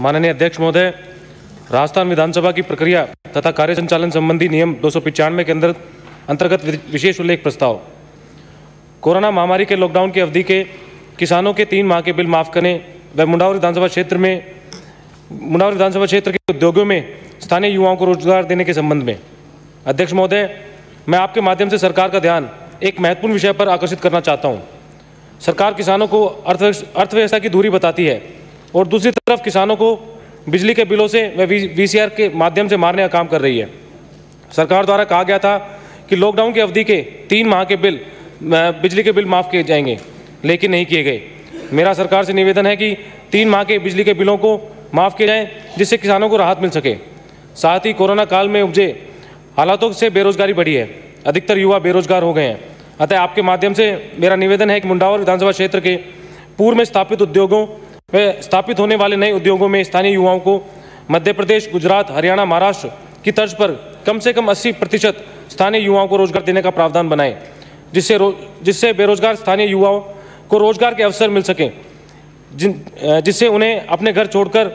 माननीय अध्यक्ष महोदय, राजस्थान विधानसभा की प्रक्रिया तथा कार्य संचालन संबंधी नियम दो सौ के अंदर अंतर्गत विशेष उल्लेख प्रस्ताव। कोरोना महामारी के लॉकडाउन की अवधि के किसानों के तीन माह के बिल माफ़ करने व मुंडावर विधानसभा क्षेत्र में मुंडावर विधानसभा क्षेत्र के उद्योगों में स्थानीय युवाओं को रोज़गार देने के संबंध में। अध्यक्ष महोदय, मैं आपके माध्यम से सरकार का ध्यान एक महत्वपूर्ण विषय पर आकर्षित करना चाहता हूँ। सरकार किसानों को अर्थव्यवस्था अर्थव्यवस्था की दूरी बताती है। और दूसरी तरफ़ किसानों को बिजली के बिलों से व वीसीआर के माध्यम से मारने का काम कर रही है। सरकार द्वारा कहा गया था कि लॉकडाउन की अवधि के तीन माह के बिल बिजली के बिल माफ़ किए जाएँगे, लेकिन नहीं किए गए। मेरा सरकार से निवेदन है कि तीन माह के बिजली के बिलों को माफ़ किए जाएँ, जिससे किसानों को राहत मिल सके। साथ ही कोरोना काल में उपजे हालातों से बेरोजगारी बढ़ी है। अधिकतर युवा बेरोजगार हो गए हैं। अतः आपके माध्यम से मेरा निवेदन है कि मुंडावर विधानसभा क्षेत्र के पूर्व में स्थापित उद्योगों व स्थापित होने वाले नए उद्योगों में स्थानीय युवाओं को मध्य प्रदेश, गुजरात, हरियाणा, महाराष्ट्र की तर्ज पर कम से कम 80 प्रतिशत स्थानीय युवाओं को रोज़गार देने का प्रावधान बनाए, जिससे जिससे बेरोजगार स्थानीय युवाओं को रोज़गार के अवसर मिल सकें जिससे उन्हें अपने घर छोड़कर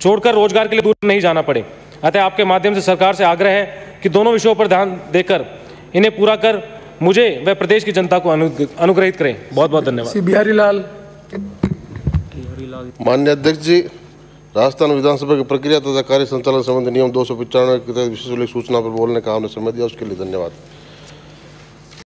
छोड़कर रोज़गार के लिए दूर नहीं जाना पड़े। अतः आपके माध्यम से सरकार से आग्रह है कि दोनों विषयों पर ध्यान देकर इन्हें पूरा कर मुझे व प्रदेश की जनता को अनुग्रहित करें। बहुत बहुत धन्यवाद। बिहारी लाल माननीय अध्यक्ष जी, राजस्थान विधानसभा की प्रक्रिया तथा कार्य संचालन संबंधी नियम दो सौ पचानवे के तहत विशेष सूचना पर बोलने का हमने समय दिया, उसके लिए धन्यवाद।